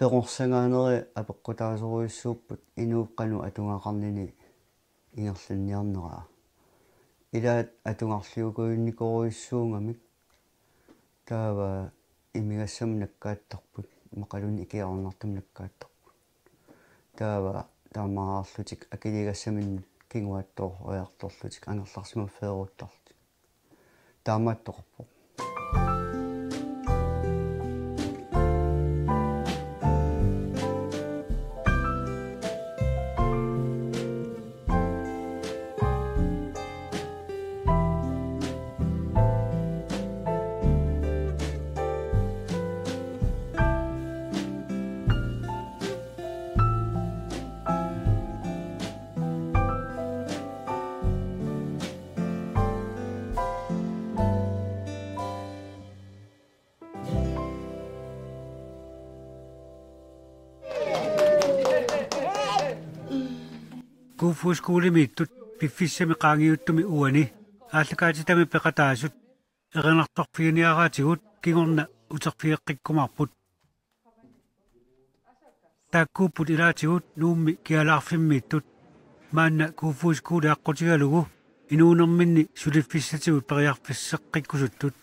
пеқорсангаанери апеққутаасоруйссууппут инуупқану атунгақарнини ингерланниарнераа илаат атунгарлиукуинникоруйссуунгамик таава имигассам наккааттарпут мақалуни икиарнартам наккааттарпут таава таамааарлутик акилигассамин кингуаттоо оярторлутик ангерларсимаффееруттарлутик таамааттоқарпо кууфуускуулимииттут пиффиссами qaangiuttumi uani ааллакаатитами пеқатаасут. Эринарторфиуниараатигут кигорна утерфиэққиккумарпут таккууппут илаатигут. Нуумми киалаарфиммииттут маанна кууфуускуули аққутигалугу инуунерминни сулиффиссатигут периарфиссеққиккусуттут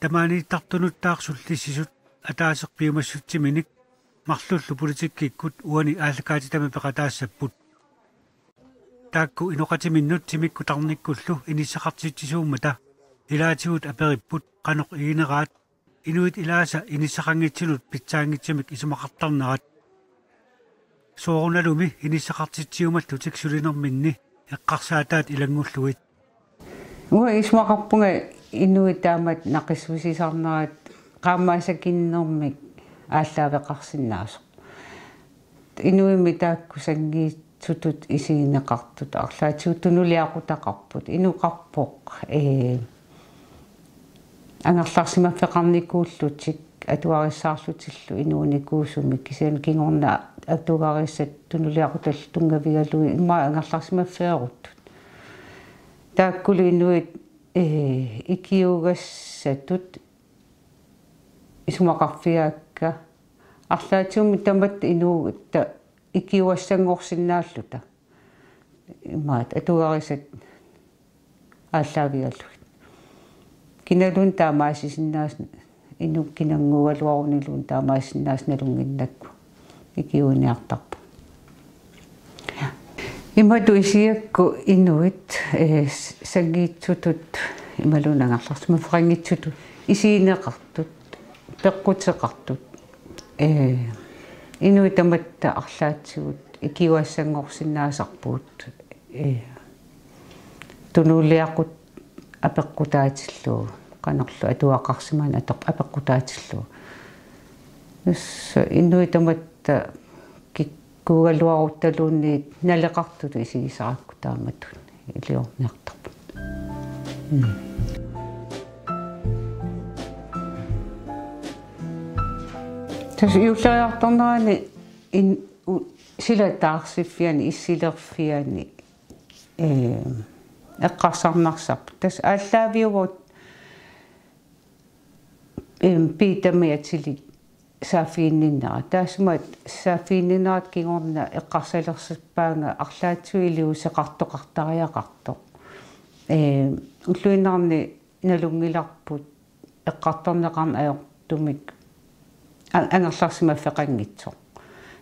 тамаанииттартунут таарсуллиссисут атаасеқпиумассутсиминик марлуллу политиккиккут уани ааллакаатитами пеқатаассаппут таакку инуқатиминнут тимикку тарниккуллу иниссақартитсисууммата илаатигут апериппут қаноқ игинераат. Инуит илааса иниссақангитсинут питсаангитсимик исумақартарнерат. Сооруналуми иниссақартитсиумаллу тиксулинерминни эққарсаатаат илангуллуит. Уа исмақарпунга инуит таамат нақиссусисарнерат. Qaammaasakиннэрмик ааллаавеқарсинаасо инуими тааккусангиит сутут исигинеқартут арлаатигут тунулиақутақарпут инуқарпоқ э ангерларсимаффеқарникууллутик атуариссаарлутиллу инууникуусумик кисиан кингорна атугариссат тунулиақутал тунгавигалуи имма ангерларсимаффееруттут тааккули инуит э икиугассатут исумақарфиаакка арлаатиумми тамат инуугта икиуассангорсинааллута имаат атугарисат ааллаавиаллугит киналун таамаасисиннаас инук кинангуалуарунилуун таамаассиннаас налунгиннакку. Икиуниартарпу имату исиакку инуит э сангиитсутут ималунангарларсума франгитсуту исиинеқартут пеққутеқартут э. Инуи таматта арлаатсигут икиуассангорсинаасарпуут э. Тунулиақут апеққутаатиллуу канерлу атуақарсимаан атоқ апеққутаатиллуу нус инуи таматта киккугалуарутталуунни налеқартулу исигисаракку тааматун илиорниартарпу м тас юллариарторнерани ин силатаарсиффиани иссилерфиани э эққарсарнарсарп тас ааллаавиугут эм питамиатили саафиинниннера таасмат саафииннинерат кигорна эққарсалерсаппаанга арлаатсуилиу сеқартоқартариақарто э уллуиннарни налунгиларпут эққарторнеқарна аёртумик ангерларсимаффеқангитсо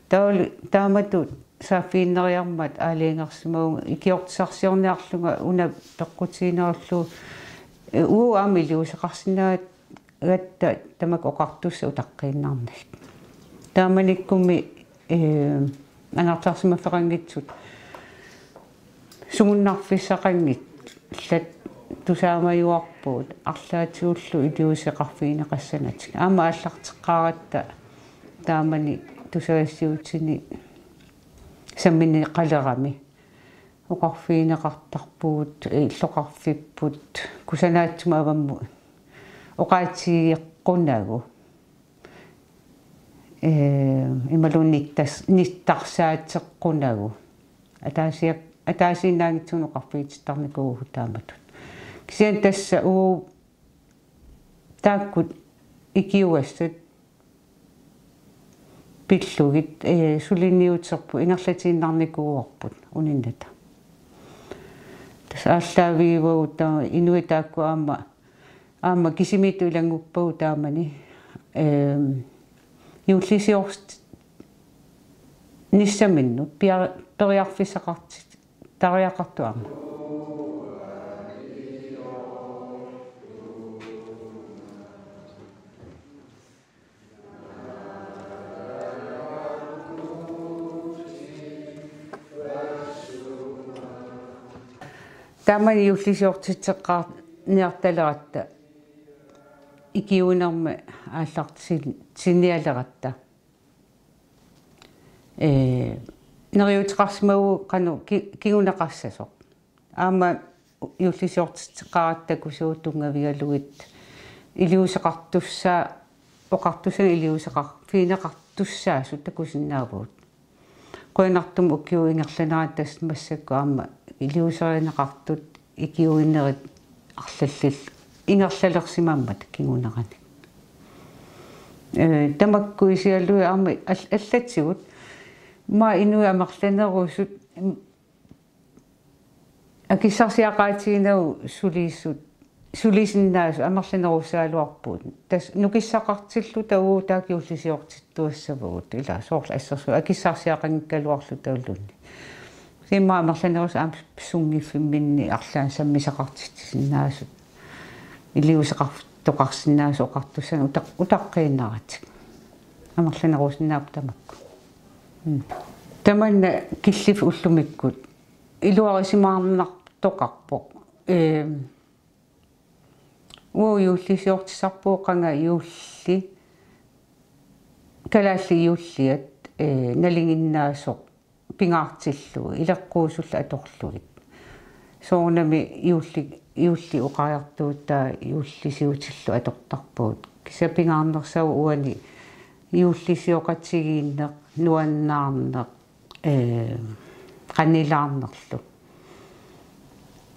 таул таамату саафииннериармат аалиингерсимауга икиортисарсиорниарлунга уна пеққутиинерерлу уу аамили усеқарсинаат гатта тамак оқартусса утаққииннарнагт тааманиккуми э ангерларсимаффеқангитсут сугуннарфиссақангит лат тусаамаюарпуут. Арлаатиуллу илиусеқарфиинеқассанатик аама аллартеққаратта таамани тусаассиутсини саммини қалерами. Оқарфиинеқартарпуут иллоқарфиппут кусанаатсума авамму оқаатиеққунагу э ималунниттас ниттарсаатеққунагу атаасиак атаасиинаагитсунеқарфиититтарникуугу тааматут Sen e, tässä on takku ikiuastat pillugit sulinniutserpu ingerlatiinarnikuuorput uninnata tässä allaaviivuuta inuitaakku aamma aamma kisimitu ilanguppu taamani ehm jullisiorst nissaminnu piar periarfissaqartit tariaqartuarma таамани юллисиортитсеққар ниарталератта. Икиунерми ааллартисил синиалератта э нериутеқарсимагу кану кигунеқарсасо. Аама юллисиортитеқаратта кусуутунгавигалугит илиусеқартуссаа оқартусан илиусеқар финеқартуссаасу такусиннаавуут қуинартум уккиу ингерланерат тас массакку аама илиусеринеқартут икиуиннерит арлаллил ингерлалерсимааммат кигунерани э тамаккуисиалуи аама аллатсигут ма инуи амерланерусут акиссарсиақаатигинау сулииссут сулисиннаасу амерланерусаалуарпуут тас нукиссақартиллу тагуу таакиуллисиортиттуассавгут ила соорла ассерсу акиссарсиақангккалуарлу тауллунни симма амерланерус аам писсунгиффимминни арлаан саммисақартитсиннаасут илиусеқарф тоқарсинаасу оқартуссана утақ утаққииннаратик амерланерусиннаап тамакку таманна киллиф уллумиккут илуарисимаарнар тоқарпоқ э уу юуллисиортисарпуоқанга юулли калаалли юуллиат э налингиннаасоқ пингаартиллу илеққуусулла аторлугит соорнами юулли юулли уқаяртуутаа юуллисиутиллу атортарпуут кисапингаарнерсау уани юуллисиоқатсигииннеқ нуаннаарнеқ э qanilаарнерлу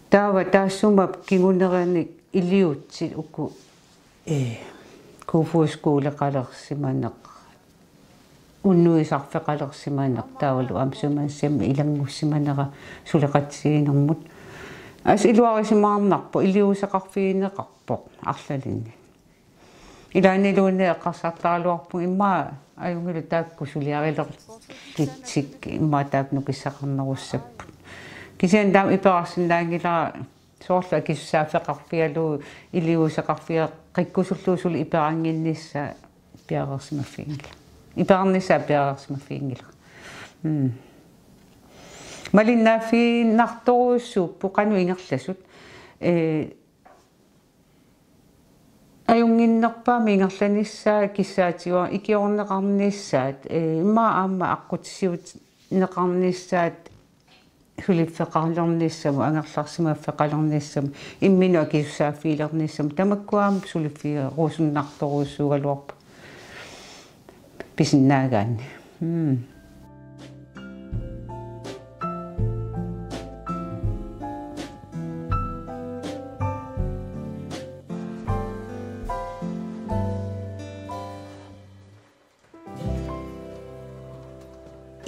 таава таассумап кигунераник илиутси уку э куфуускуулеқалерсиманеқ уннуисарфеқалерсиманеқ таавалу амсумаассами илангуссиманера сулеқатсигинермут ас илуарисимаарнарпо илиусеқарфигинеқарпоқ арлалинни. Илаанилуунне эққарсартаралуарпу имма аюнгилу таакку сулиарилерлитсик имма таак нукиссақарнеруссаппут кисиан таам иперарсинаангилара соорлу акиссаафеқарфиалу илиусеқарфиа қиккусуллуусули иперангиннисса пиарерсимаффингила иперарнисса пиарерсимаффингила м малиннааффииннарторуссууппу қану ингерласут э аюнгиннерпаами ингерланиссаа киссаатигуа икиорнеқарниссаат. Э имма аама аққутиссиут неқарниссаат сулиффеқарлерниссаму ангерларсимаффеқалерниссаму иммину акиуссааффиилерниссаму тамаккуаам сулиффиа руусуннарторуссуугалуарпа писиннаагаани м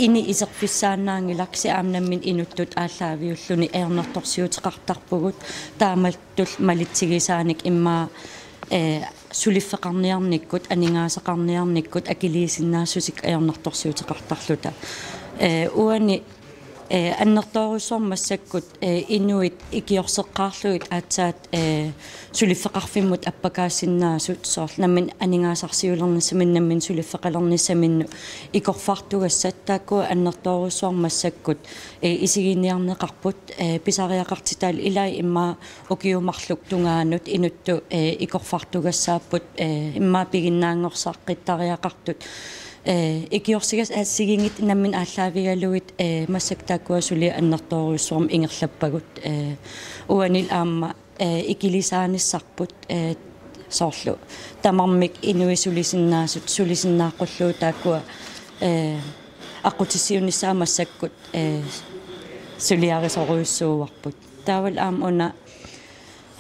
ини исерфиссаанаангилакси аамнаммин инуттут ааллаавиуллуни эрнэрторсиутеқартарпугут тааматтул малитсигисааник иммаа э сулиффеқарниарниккут анингаасеқарниарниккут акилиисиннаассусик эрнэрторсиутеқартарлута э уани э аннэртооруссормассаккут э инуит икиорсеққаарлуит аатсаат э сулиффеқарфиммут аппакаассиннаасут соор наммин анингаасарсиулернссамин наммин сулиффеқалерниссаминну икорфартугассат тааккуа аннэртооруссормассаккут э исигиниарнеқарпут э писариақартитаал илай имма укиумарлук тунгаанут инутту э икорфартугассааппут э имма пигиннаангорсааққиттариақартут э икиорсигас аассигингит наммин ааллаавигалугит э массактааккуасули аннэртооруссуарм ингерлаппагут. Э уанил аама э икилисааниссарпут э соорлу. Тамармик инуисулисиннаасут сулисиннааққуллуу тааккуа э аққутиссиунissaамассаккут э сулиарисоруйуссууарпут таавал аама уна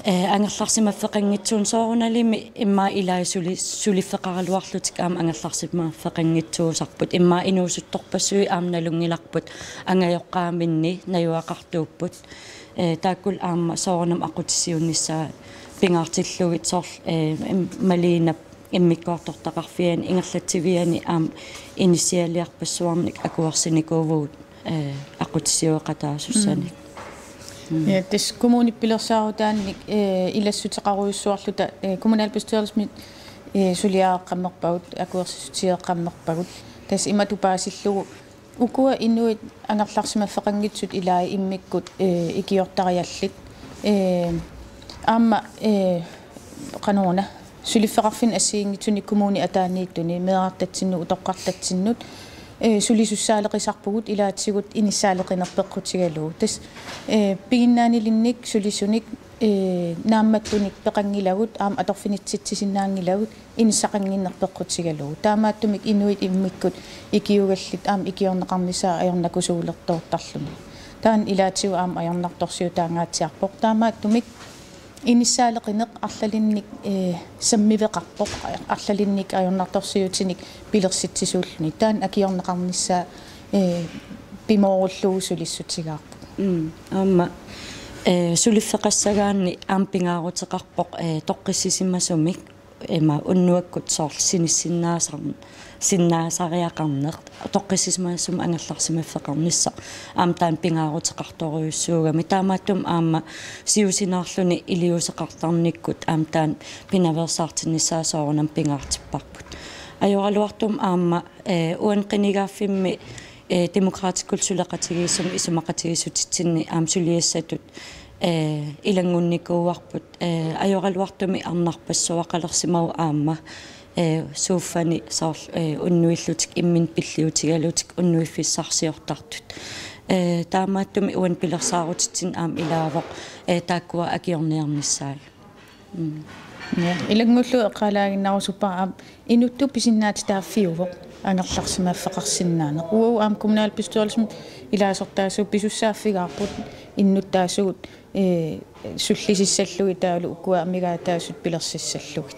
э ангерларсимаффеқангитсуун сооруналими имма илаа сули сулиффеқаралуарлутик аама ангерларсимаффеқангитсуусарпут имма инуусутторпассуи аамналунгиларпут ангайоққааминни наюақартууппут э тааккул аама соорунам ақутиссиунниссаа пингаартиллугит сорл э малиинап иммиккуартортақарфиани ингерлатсивиани аам инисиалиарпассуарник акуарсиникуувуут э ақутиссиуэқатаасуссаник Ja, det kommune Bilersaudan illa sutaruissuarluta kommunalbestyrelsen suliaqammerpagut akuersutiaqammerpagut tas imatupaasillugu ukua inuit angerlarsima feqangitsut ilaa immikkut ikiortariallit aamma qanuuna сулиффеқарфин ассиингитсуни коммуни атаанииттуни меэртатсинну утоққартатсиннут. Sulisussaalekisarpugut ilaatsigut inissaaleqinerpeqqutigalu tas piginnaanilinnik sulisunik naammattunik peqangilagut aam atorfinitsitsisinnaaangilagut inissaqanginnerpeqqutigalu taamaattumik inuit immikkut ikiugallit aam ikiorneqarnisaa ajornakusuulertoortarluni taan ilaatsigu aam ajornartorsiu taangaatsiarpoq taamaattumik инissаалеқинеқ арлалинник э саммивеқарпоқ арлалинник ajornartorsiutinik пилерситсисууллуни таан акиорнеқарниссаа э пимооруллуу сулиссутигаарпу м аама э сулиффеқассагаанни аампингаарутеқарпоқ э тоққиссисимасумик эма уннуаккут соор синиссиннаасарни синнаасариақарнеқ тоққиссисмаассум ангалларсимаффеқарнисса аам таан пингаарутеқарторуйуссуугами таамааттум аама сиусинаарлуни илиусеқартарниккут аам таан пинаверсаартиннissaасоорунам пингаартиппарпут ajorluartum aamma э уан qinigaaffimmi э демократиккул сулеқатигииссум исумақатигиссутитсинни аам сулиассатут э илангунникууарпут э ajorluartumi арнарпассуақалерсимау аама э сууффани э уннуиллутик иммин пиллиутигалутик уннуиффиссарсиортартут э таамааттуми уан пилерсаарутитсин аам илаавоқ. Э тааккуа акиорниарниссаа я илангуллу эқалаагиннарусуппа аам инутту писиннаати тааффиувоқ ангерларсимааффеқарсиннаане уау аам коммунаал пистуалисм илаасортаасуу писуссааффигаарпут иннуттаасугут э суллисиссаллуги таалу уккуа амигаатаасут пилерсиссаллугит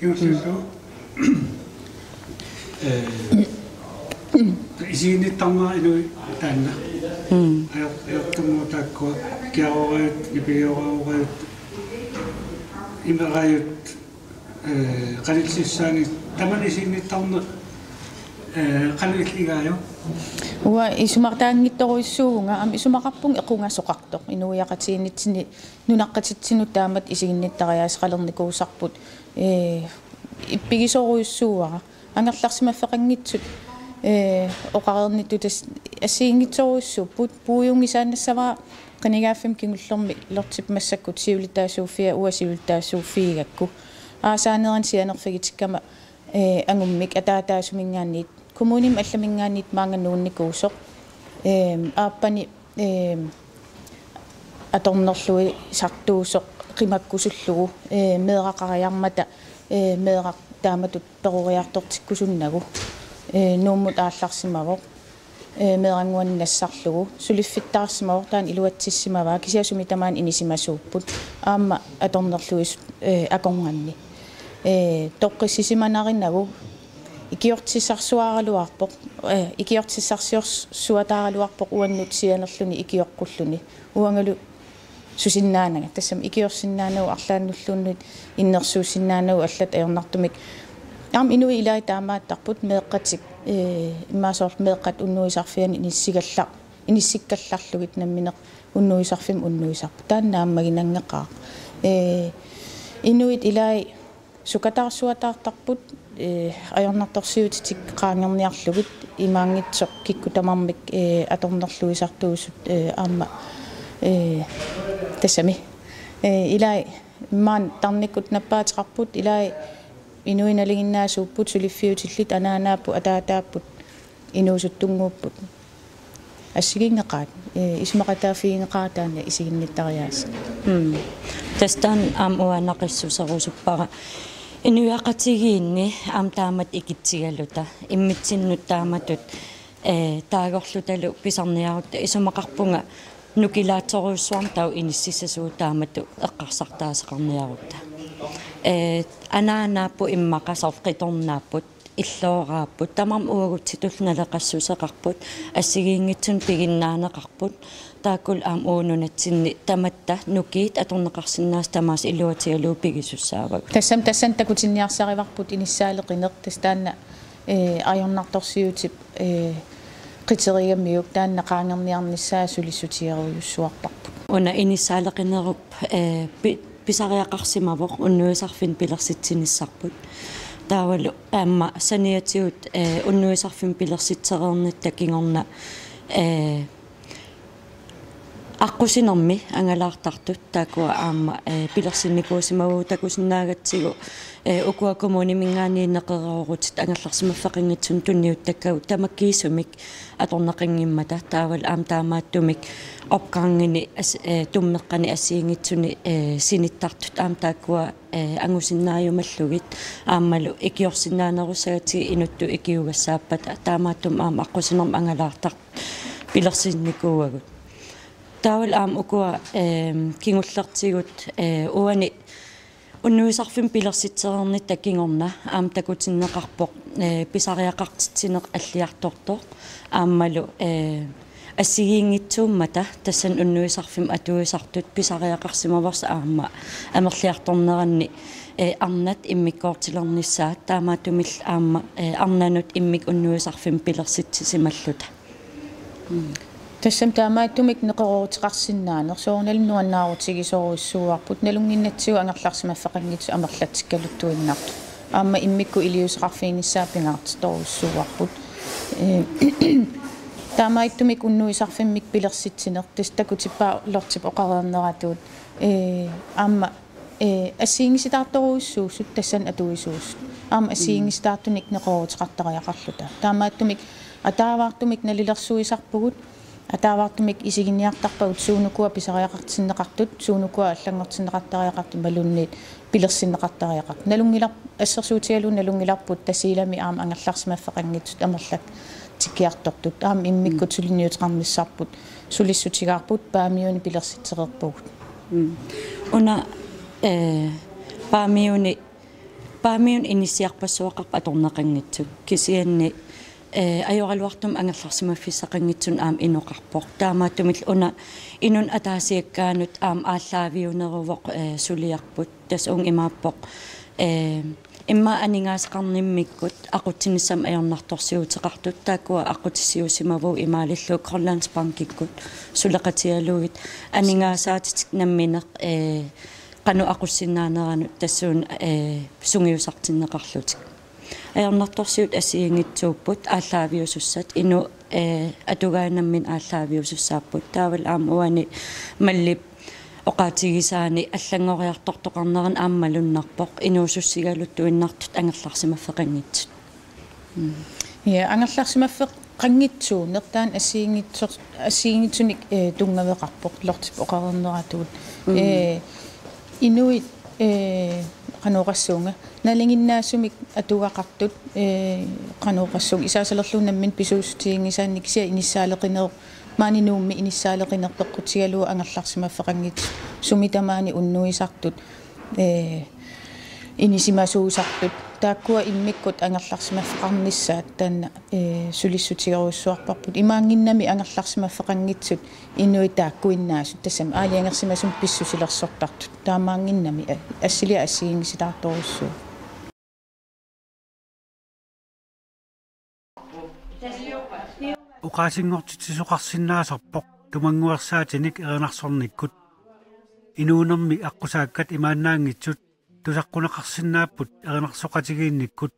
就是说，呃，这些你大妈也都干了，嗯，还有还有什么打过，干活的，比干活的，你们这些呃，干点什么的，大妈这些你懂得。киусиллу э исигиниттарнаа инуи таанна м аяр аяттуму тааккуа киарориут ипиораориут имерают э qalilsissaani taman isигиниттарна э qalilligaaju уа исумартаангитторуиссуугунга ам исумақарпун эқунгасоқартоқ инуиақатиинитсини нунаққатитсинут таамат исигинниттариаасеқалерникуусарпут э иппигисоруйуссууара ангерларсимаффеқангитсут э оқарернитту тас ассиингитсоруйуссууппут пууюнгисаанассаваа qanigaafim kingullermi lortipmassakut siulitaasuuffia uasiulitaasuuffiigakku аасаанеран сианерфигитиккама э ангуммик атаатаасумингаанниит kommunim allamingaanit maangannuunikuusoq eem aappani eem atornerlui sartuusoq qimakkusullugu ee meeraqariarmata ee meeraq taamatut peruriartortikkusunnagu ee nuummut aallarsimavoq ee meeranguannassarlugu suliffittarsimavoq taan iluattissimavaa kisiasumi tamaan inisimasuupput aamma atornerlui ee akonganni ee toqqissisimanarinagu икиортиссарсуаралуарпоқ э икиортиссарсиорсуатааралуарпоқ уаннут сианерлүни икиоққуллуни уангалу сусиннаанага тассам икиорсиннаанау арлааннуллууннут иннерсууссиннаанау аллат аернартумик аам инуи илаи таамааттарпут меэққатик э иммаасоор меэққат уннуисарфиани иниссигалла иниссиккалларлугит намминеқ уннуисарфим уннуисарпу тааннааммагинангеқаа э инуит илаи сукатаарсуатаартарпут э аернарторсиутитик qaangerniarlugit имаангитсоқ кикку тамармик э аторнерлуисартуусут э аама э тассами э илай маан тарникут наппаатеқарпут илай инуиналигиннаасууппут сулиффиутиллит анаанааппу атаатааппут инуусуттунгууппут ассигингеқаат э исмақатаафигингеқаатаана исигинниттариаас м тастан ам уанақиссусерусуппара инуяқатигиинни ам таамат икитсигалута иммитсиннут тааматут э таагорлуталу писарниарут исумақарпунга нукилаатсоруйссуарн тау иниссисасуу таамату эққарсартаасеқарниарутта э анаанаппу иммақасар қиторнааппут иллоорааппут тамам уагутситул налеқассусеқарпут ассигиингитсун пигиннаанеқарпут тааккул аам уунунатсинни таматта нукиит аторнеқарсиннаас тамаас илуатигалуу пигисуссаавак. Тассам тассан такутинниарсариварпут иниссаалеқинер тастаанна э аёрнарторсиутип э критериаммиук таанна qaangerniarnissaa sulisutigeruйussуарпарпут уна иниссаалеқинеруп э писариақарсимавоқ уннуисарфин пилерситсиниссарпут таавалу аама саниатиут э уннуисарфин пилерситсереернитта кингорна э аққусинерми ангалаартартут таакуа аама э пилерсинникуусимагу такусиннаагатсигу э укуа коммуни мингаани неқераорут ангерларсимаффақингитсун тунниут таккау тамаккиисумик аторнеқингиммата таавал аам таамааттумик опкаангини э туммеққани ассиингитсуни э синиттартут аам тааккуа э ангусиннааюмаллугит ааммалу икиорсиннаанерусагати инутту икиугассааппата таамааттум аама аққусинерм ангалаартар пилерсинникууагут таавал аам укуа э кингуллертигут э уани уннуисарфим пилерситсерернит такингорна. Аам такутиннеқарпоқ э писариақартитсинеқ аллиарторто ааммалу э ассигиингитсууммата тассан уннуисарфим атуисартут писариақарсимаварс аама. Амерлиарторнеранни э арнат иммиккоортилернissaат таамаатумил аама э арнанут иммик уннуисарфим пилерситсисималлута тассам таамааттумик неқеруутеқарсинаанер соорналим нуаннаарутигисоруиссууарпут налунгиннатсигу ангерларсимаффеқангитсу амерлатиккалуттуиннаарту аама иммикку илиусеқарфииниссаапингаартиторуиссууарпут э таамааттумик уннуисарфиммик пилерситсинер. Тастакутиппаа лортип оқареернератуут э аама э ассиингиситаарторуиссуусут тассан атуисуус аама ассиингиситаартуник неқеруутеқартариақарлута таамааттумик атааваартумик налилерсуисарпугут атааваартумик исигинниартарпагут суунукуа писариақартиннеқартут суунукуа аллангортиннеқартариақарту малунниит пилерсиннеқартариақарт налунгилар ассерсуутигалу налунгиларпут тасиилами аама ангерларсимаффеқангитсут амерлак тикиартортут аама иммиккут сулиниутеқармиссарпут сулиссутигаарпут паамиуни пилерситсеқерпугут уна э паамиуни паамиун инисиарпассуақарпа аторнеқангитсут кисианни э ajoralluartum angerlarsimaffissaqanngitsun aam inuqarpoq. Taamaattumil una inun ataasiakkaanut aam ааллаавиунеруvoq э сулиарпут тас ун имааппоq э имма анингаасеқарниммиккут aqutsinissam ajornartorsiuteqartut taakua aqutissiusimavuu imaalilluu Grønlands Bankikкут сулеқатиалугит анингаасаатит намминеқ э qanu aqussinnaaneraanut tassuun э сунгиусартиннеқарлутик аернарторсиут ассиингитсууппут ааллаавиусуссат ину э атугаанаммин ааллаавиусуссааппут таавал аама уани маллип оqaатигисаани аллангориартортоқарнеран ааммалуннарпоқ инуусуссигалутту иннартут ангерларсимаффеқангитсут я ангерларсимаффеқ qanngitsuu nertaan assiingitsor assiingitsunik э тунгавеқарпоқ лортип оқарернератуут э инуит э qanooqassuunga nalingиннаасумик атугақартут э qanooqassung исаасалерлуунаммин писуустиингисаанник кися иниссаалеқинеро маанинуумми иниссаалеқинерпеққутигалуа ангерларсимаффеқангит сумитамаани уннуисартут э инисимасуусартут тааккуа иммиккут ангерларсимаффеқарнissaат таанна э сулиссутигеруссуарпарпут имаангиннами ангерларсимаффеқангитсут иннуи тааккуиннаасут тассам аалиангерсимасум писсусилерсортартут таамаангиннами ассилиа ассигингиситаарторуссуу уqaasiнгортитсисоқарсинаасарпоқ тумангуерсаатиник эринарсорниккут инуунерми аққусааккат имаанаангитсут тусаққунеқарсинааппут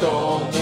don't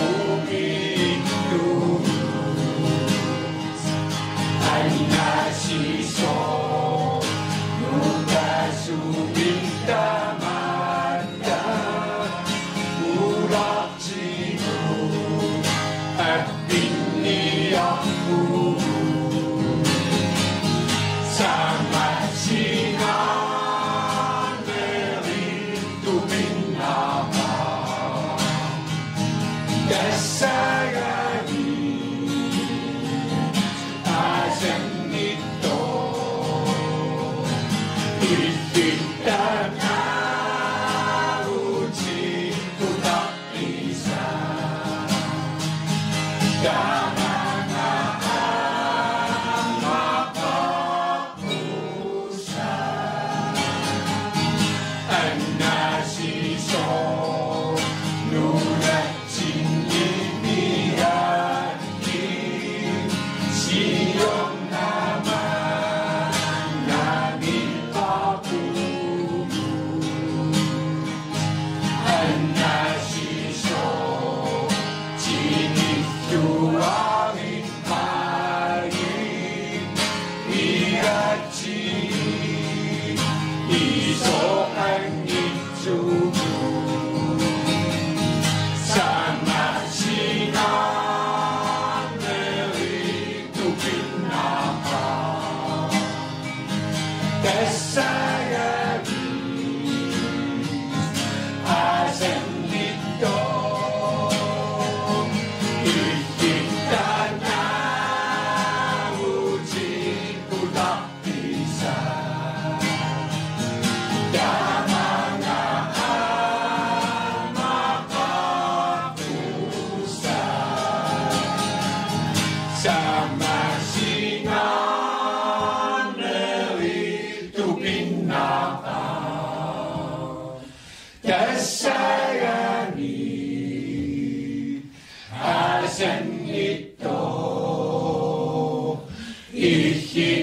God. e se